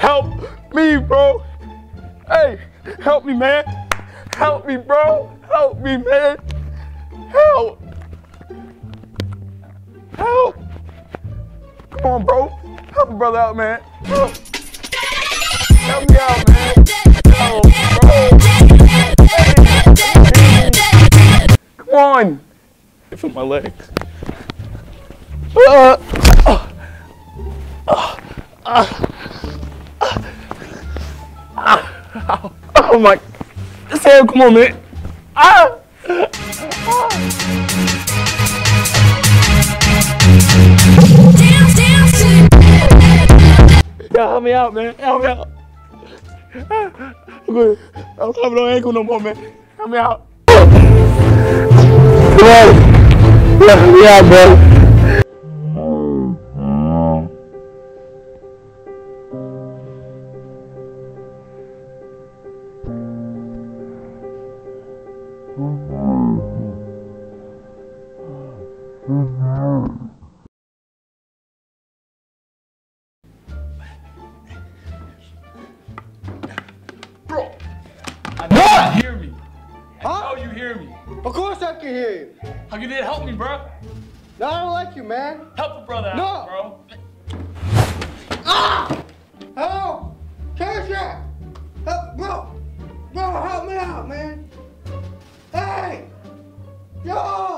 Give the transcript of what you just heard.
Help me, bro. Hey, help me, man. Help me, bro. Help me, man. Help. Help. Come on, bro. Help a brother out, man. Help, help me out, man. Help, bro. Come on. I feel my legs. Uh, uh, uh, uh, oh my. Sam, come on, man. Ah. Dance Yo, help me out, man. Help me out. I'm good. I'm climbing on ankle no more, man. Help me out. Come on. Help me out, bro. Bro, I know you hear me. I huh? know you hear me. Of course I can hear you. How can you help me, bro? No, I don't like you, man. Help a brother no. out, bro. Ah! Help! Cash out! Help, bro! Bro, help me out, man. Yo!